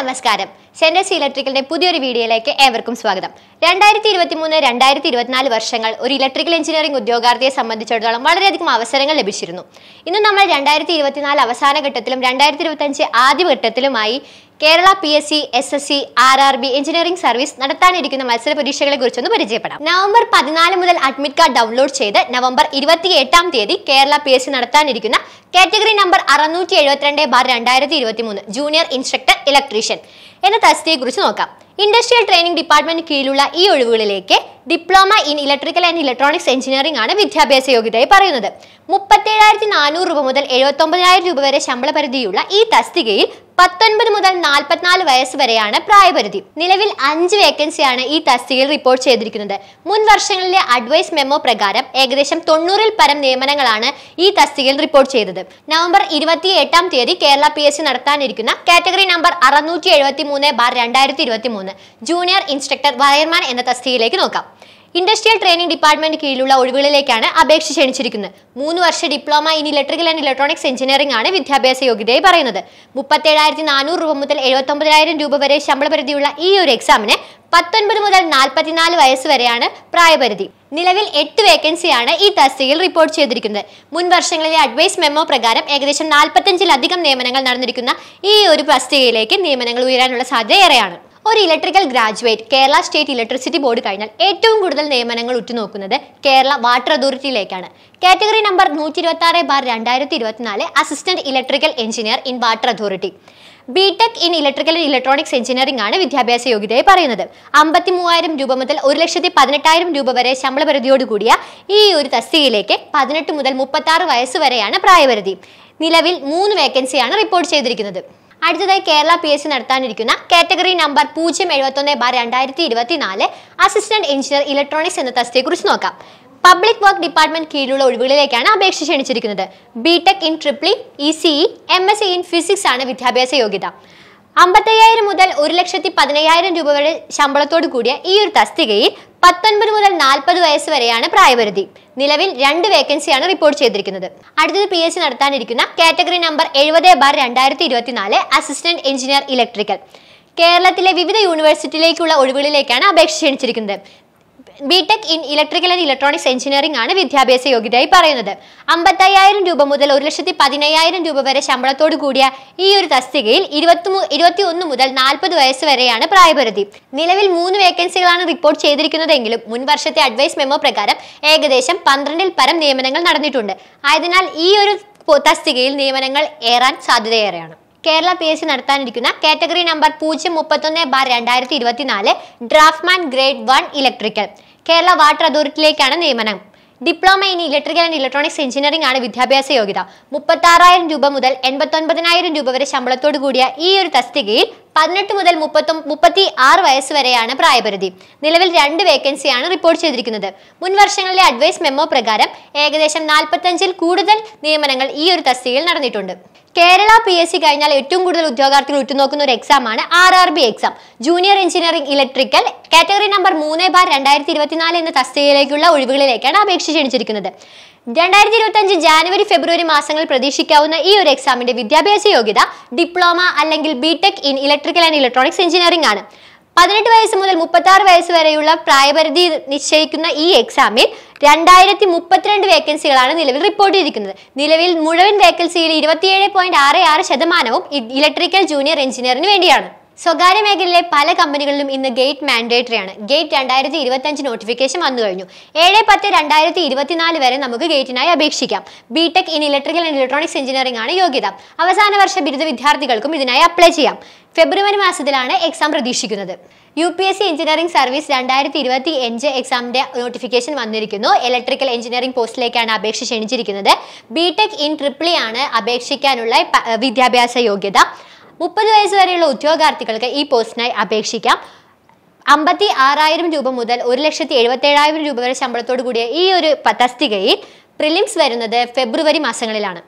നമസ്കാരം. സെൻഡസ് ഇലക്ട്രിക്കലിന്റെ പുതിയൊരു വീഡിയോയിലേക്ക് ഏവർക്കും സ്വാഗതം. രണ്ടായിരത്തി ഇരുപത്തി മൂന്ന് രണ്ടായിരത്തി ഇരുപത്തിനാല് വർഷങ്ങൾ ഒരു ഇലക്ട്രിക്കൽ എഞ്ചിനീയറിംഗ് ഉദ്യോഗാർത്ഥിയെ സംബന്ധിച്ചിടത്തോളം വളരെയധികം അവസരങ്ങൾ ലഭിച്ചിരുന്നു. ഇന്ന് നമ്മൾ രണ്ടായിരത്തി ഇരുപത്തിനാല് അവസാന ഘട്ടത്തിലും രണ്ടായിരത്തി ഇരുപത്തഞ്ച് ആദ്യ ഘട്ടത്തിലുമായി Kerala P S C S S C R R B engineering service നടത്താനിരിക്കുന്ന മത്സര പരീക്ഷകളെ കുറിച്ചൊന്ന് പരിചയപ്പെടാം. നവംബർ പതിനാല് മുതൽ അഡ്മിറ്റ് കാർഡ് ഡൗൺലോഡ് ചെയ്ത് നവംബർ ഇരുപത്തി എട്ടാം തീയതി കേരള പി എസ് സി നടത്താനിരിക്കുന്ന കാറ്റഗറി നമ്പർ അറുന്നൂറ്റി എഴുപത്തിരണ്ട് ബാർ രണ്ടായിരത്തി ഇരുപത്തി മൂന്ന് ജൂനിയർ ഇൻസ്ട്രക്ടർ ഇലക്ട്രീഷ്യൻ എന്ന തസ്തിയെ കുറിച്ച് നോക്കാം. ഇൻഡസ്ട്രിയൽ ട്രെയിനിംഗ് ഡിപ്പാർട്ട്മെന്റ് കീഴിലുള്ള ഈ ഒഴിവുകളിലേക്ക് diploma in electrical and electronics engineering ആണ് വിദ്യാഭ്യാസ യോഗ്യതയായി പറയുന്നത്. മുപ്പത്തേഴായിരത്തി നാനൂറ് രൂപ മുതൽ എഴുപത്തൊമ്പതിനായിരം രൂപ വരെ ശമ്പള പരിധിയുള്ള ഈ തസ്തികയിൽ പത്തൊൻപത് മുതൽ നാൽപ്പത്തിനാല് വയസ്സ് വരെയാണ് പ്രായപരിധി. നിലവിൽ അഞ്ച് വേക്കൻസിയാണ് ഈ തസ്തികയിൽ റിപ്പോർട്ട് ചെയ്തിരിക്കുന്നത്. മുൻ വർഷങ്ങളിലെ അഡ്വൈസ് മെമ്മോ പ്രകാരം ഏകദേശം തൊണ്ണൂറിൽ പരം നിയമനങ്ങളാണ് ഈ തസ്തികയിൽ റിപ്പോർട്ട് ചെയ്തത്. നവംബർ ഇരുപത്തി എട്ടാം തീയതി കേരള പി എസ് സി നടത്താനിരിക്കുന്ന കാറ്റഗറി നമ്പർ അറുന്നൂറ്റി എഴുപത്തി മൂന്ന് ബാർ രണ്ടായിരത്തി ഇരുപത്തി മൂന്ന് ജൂനിയർ ഇൻസ്ട്രക്ടർ വയർമാൻ എന്ന തസ്തികയിലേക്ക് നോക്കാം. ഇൻഡസ്ട്രിയൽ ട്രെയിനിംഗ് ഡിപ്പാർട്ട്മെന്റ് കീഴിലുള്ള ഒഴിവുകളിലേക്കാണ് അപേക്ഷ ക്ഷണിച്ചിരിക്കുന്നത്. മൂന്ന് വർഷ diploma in electrical and electronics engineering ആണ് വിദ്യാഭ്യാസ യോഗ്യതയായി പറയുന്നത്. മുപ്പത്തേഴായിരത്തി നാനൂറ് രൂപ മുതൽ എഴുപത്തൊമ്പതിനായിരം രൂപ വരെ ശമ്പള പരിധിയുള്ള ഈ ഒരു എക്സാമിന് പത്തൊൻപത് മുതൽ നാൽപ്പത്തിനാല് വയസ്സ് വരെയാണ് പ്രായപരിധി. നിലവിൽ എട്ട് വേക്കൻസിയാണ് ഈ തസ്തികയിൽ റിപ്പോർട്ട് ചെയ്തിരിക്കുന്നത്. മുൻ വർഷങ്ങളിലെ അഡ്വൈസ് മെമ്മോ പ്രകാരം ഏകദേശം നാൽപ്പത്തഞ്ചിലധികം നിയമനങ്ങൾ നടന്നിരിക്കുന്ന ഈ ഒരു തസ്തികയിലേക്ക് നിയമനങ്ങൾ ഉയരാനുള്ള സാധ്യത ഏറെയാണ്. ഒരു electrical graduate Kerala state electricity board കഴിഞ്ഞാൽ ഏറ്റവും കൂടുതൽ നിയമനങ്ങൾ ഉറ്റുനോക്കുന്നത് കേരള വാട്ടർ അതോറിറ്റിയിലേക്കാണ്. കാറ്റഗറി നമ്പർ നൂറ്റി ഇരുപത്തി ആറ് ബാർ രണ്ടായിരത്തി ഇരുപത്തിനാല് assistant electrical engineer in water authority. B tech in electrical and electronics engineering ആണ് വിദ്യാഭ്യാസ യോഗ്യതയായി പറയുന്നത്. അമ്പത്തി മൂവായിരം രൂപ മുതൽ ഒരു ലക്ഷത്തി പതിനെട്ടായിരം രൂപ വരെ ശമ്പള പരിധിയോട് കൂടിയ ഈ ഒരു തസ്തികയിലേക്ക് പതിനെട്ട് മുതൽ മുപ്പത്തി വയസ്സ് വരെയാണ് പ്രായപരിധി. നിലവിൽ മൂന്ന് വേക്കൻസിയാണ് റിപ്പോർട്ട് ചെയ്തിരിക്കുന്നത്. അടുത്തതായി കേരള പി എസ് സി നടത്താനിരിക്കുന്ന കാറ്റഗറി നമ്പർ പൂജ്യം എഴുപത്തൊന്ന് ബാർ രണ്ടായിരത്തി ഇരുപത്തിനാല് അസിസ്റ്റന്റ് എഞ്ചിനീയർ ഇലക്ട്രോണിക്സ് എന്ന തസ്തിയെക്കുറിച്ച് നോക്കാം. പബ്ലിക് വർക്ക് ഡിപ്പാർട്ട്മെന്റ് കീഴിലുള്ള ഒഴിവുകളിലേക്കാണ് അപേക്ഷ ക്ഷണിച്ചിരിക്കുന്നത്. B tech in triple E C M S C in physics ആണ് വിദ്യാഭ്യാസ യോഗ്യത. അമ്പത്തയ്യായിരം മുതൽ ഒരു ലക്ഷത്തി പതിനയ്യായിരം രൂപ വരെ ശമ്പളത്തോട് കൂടിയ ഈ ഒരു തസ്തികയിൽ പത്തൊൻപത് മുതൽ നാൽപ്പത് വയസ്സ് വരെയാണ് പ്രായപരിധി. നിലവിൽ രണ്ട് വേക്കൻസിയാണ് റിപ്പോർട്ട് ചെയ്തിരിക്കുന്നത്. അടുത്തത് പി എസ് സി നടത്താനിരിക്കുന്ന കാറ്റഗറി നമ്പർ എഴുപത് ബാർ രണ്ടായിരത്തി ഇരുപത്തിനാല് അസിസ്റ്റന്റ് എഞ്ചിനീയർ ഇലക്ട്രിക്കൽ. കേരളത്തിലെ വിവിധ യൂണിവേഴ്സിറ്റിയിലേക്കുള്ള ഒഴിവുകളിലേക്കാണ് അപേക്ഷ ക്ഷണിച്ചിരിക്കുന്നത്. B tech in electrical and electronics engineering ആണ് വിദ്യാഭ്യാസ യോഗ്യതയായി പറയുന്നത്. അമ്പത്തയ്യായിരം രൂപ മുതൽ ഒരു ലക്ഷത്തി പതിനയ്യായിരം രൂപ വരെ ശമ്പളത്തോട് കൂടിയ ഈ ഒരു തസ്തികയിൽ ഇരുപത്തി ഇരുപത്തി ഒന്ന് മുതൽ നാൽപ്പത് വയസ്സ് വരെയാണ് പ്രായപരിധി. നിലവിൽ മൂന്ന് വേക്കൻസികളാണ് റിപ്പോർട്ട് ചെയ്തിരിക്കുന്നതെങ്കിലും മുൻ വർഷത്തെ അഡ്വൈസ് മെമ്മോ പ്രകാരം ഏകദേശം പന്ത്രണ്ടിൽ പരം നിയമനങ്ങൾ നടന്നിട്ടുണ്ട്. ആയതിനാൽ ഈ ഒരു തസ്തികയിൽ നിയമനങ്ങൾ ഏറാൻ സാധ്യതയേറെയാണ്. കേരള പി എസ് സി നടത്താനിരിക്കുന്ന കാറ്റഗറി നമ്പർ പൂജ്യം മുപ്പത്തൊന്ന് ബാർ രണ്ടായിരത്തി ഇരുപത്തിനാല് draftsman grade one electrical. Kerala water അതോറിറ്റിയിലേക്കാണ് നിയമനം. Diploma in electrical and electronics engineering ആണ് വിദ്യാഭ്യാസ യോഗ്യത. മുപ്പത്താറായിരം രൂപ മുതൽ എൺപത്തൊൻപതിനായിരം രൂപ വരെ ശമ്പളത്തോടു കൂടിയ ഈ ഒരു തസ്തികയിൽ പതിനെട്ട് മുതൽ മുപ്പത്തൊ മുപ്പത്തി ആറ് വയസ്സ് വരെയാണ് പ്രായപരിധി. നിലവിൽ രണ്ട് വേക്കൻസിയാണ് റിപ്പോർട്ട് ചെയ്തിരിക്കുന്നത്. മുൻ വർഷങ്ങളിലെ അഡ്വൈസ് മെമ്മോ പ്രകാരം ഏകദേശം നാൽപ്പത്തഞ്ചിൽ കൂടുതൽ നിയമനങ്ങൾ ഈ ഒരു തസ്തികയിൽ നടന്നിട്ടുണ്ട്. കേരള പി എസ് സി കഴിഞ്ഞാൽ ഏറ്റവും കൂടുതൽ ഉദ്യോഗാർത്ഥികൾ ഉറ്റുനോക്കുന്ന ഒരു എക്സാം ആണ് R R B exam junior engineering electrical category number മൂന്ന് ബാർ രണ്ടായിരത്തി ഇരുപത്തിനാല് എന്ന തസ്തികയിലേക്കുള്ള ഒഴിവുകളിലേക്കാണ് അപേക്ഷ ക്ഷണിച്ചിരിക്കുന്നത്. രണ്ടായിരത്തി ഇരുപത്തി അഞ്ച് ജാനുവരി ഫെബ്രുവരി മാസങ്ങളിൽ പ്രതീക്ഷിക്കാവുന്ന ഈ ഒരു എക്സാമിന്റെ വിദ്യാഭ്യാസ യോഗ്യത ഡിപ്ലോമ അല്ലെങ്കിൽ B tech in electrical and electronics engineering ആണ്. പതിനെട്ട് വയസ്സ് മുതൽ മുപ്പത്തി ആറ് വയസ്സ് വരെയുള്ള പ്രായപരിധി നിശ്ചയിക്കുന്ന ഈ എക്സാമിൽ രണ്ടായിരത്തി മുപ്പത്തിരണ്ട് വേക്കൻസികളാണ് നിലവിൽ റിപ്പോർട്ട് ചെയ്തിരിക്കുന്നത്. നിലവിൽ മുഴുവൻ വേക്കൻസിയിൽ ഇരുപത്തിയേഴ് പോയിന്റ് ആറ് ആറ് ശതമാനവും ഇലക്ട്രിക്കൽ ജൂനിയർ എഞ്ചിനീയറിന് വേണ്ടിയാണ്. സ്വകാര്യ മേഖലയിലെ പല കമ്പനികളിലും ഇന്ന് ഗേറ്റ് മാൻഡേറ്ററി ആണ്. ഗേറ്റ് രണ്ടായിരത്തി ഇരുപത്തി അഞ്ച് നോട്ടിഫിക്കേഷൻ വന്നു കഴിഞ്ഞു. ഏഴ് പത്ത് രണ്ടായിരത്തി ഇരുപത്തിനാല് വരെ നമുക്ക് ഗേറ്റിനായി അപേക്ഷിക്കാം. B tech in electrical and electronics engineering ആണ് യോഗ്യത. അവസാന വർഷ ബിരുദ വിദ്യാർത്ഥികൾക്കും ഇതിനായി അപ്ലൈ ചെയ്യാം. ഫെബ്രുവരി മാസത്തിലാണ് എക്സാം പ്രതീക്ഷിക്കുന്നത്. U P S C engineering service രണ്ടായിരത്തി ഇരുപത്തി അഞ്ച് എക്സാമിന്റെ നോട്ടിഫിക്കേഷൻ വന്നിരിക്കുന്നു. ഇലക്ട്രിക്കൽ എഞ്ചിനീയറിംഗ് പോസ്റ്റിലേക്കാണ് അപേക്ഷ ക്ഷണിച്ചിരിക്കുന്നത്. ബിടെക് ഇൻ ട്രിപ്പിളി ആണ് അപേക്ഷിക്കാനുള്ള വിദ്യാഭ്യാസ യോഗ്യത. മുപ്പത് വയസ്സ് വരെയുള്ള ഉദ്യോഗാർത്ഥികൾക്ക് ഈ പോസ്റ്റിനായി അപേക്ഷിക്കാം. അമ്പത്തി ആറായിരം രൂപ മുതൽ ഒരു ലക്ഷത്തി എഴുപത്തി ഏഴായിരം രൂപ വരെ ശമ്പളത്തോടു കൂടിയ ഈ ഒരു തസ്തികയിൽ പ്രിലിംസ് വരുന്നത് ഫെബ്രുവരി മാസങ്ങളിലാണ്.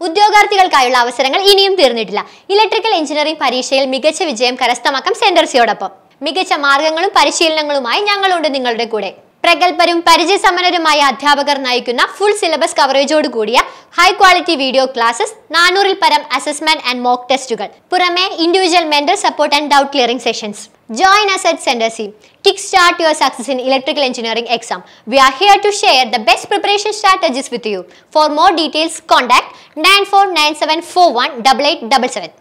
ഉദ്യോഗാർത്ഥികൾക്കായുള്ള അവസരങ്ങൾ ഇനിയും തീർന്നിട്ടില്ല. ഇലക്ട്രിക്കൽ എഞ്ചിനീയറിംഗ് പരീക്ഷയിൽ മികച്ച വിജയം കരസ്ഥമാക്കാം സെന്റർസിയോടൊപ്പം മികച്ച മാർഗങ്ങളും പരിശീലനങ്ങളുമായി ഞങ്ങളുണ്ട് നിങ്ങളുടെ കൂടെ. പ്രഗത്ഭരും പരിചയസമ്പന്നരുമായ അധ്യാപകർ നയിക്കുന്ന ഫുൾ സിലബസ് കവറേജോട് കൂടിയ ഹൈ ക്വാളിറ്റി വീഡിയോ ക്ലാസ്സസ് നാനൂറിൽ പരം അസസ്മെന്റ് ആൻഡ് മോക്ക് ടെസ്റ്റുകൾ പുറമേ individual mental support and doubt clearing sessions join asset center C kick start your success in electrical engineering exam we are here to share the best preparation strategies with you for more details contact nine four nine seven four one double eight double seven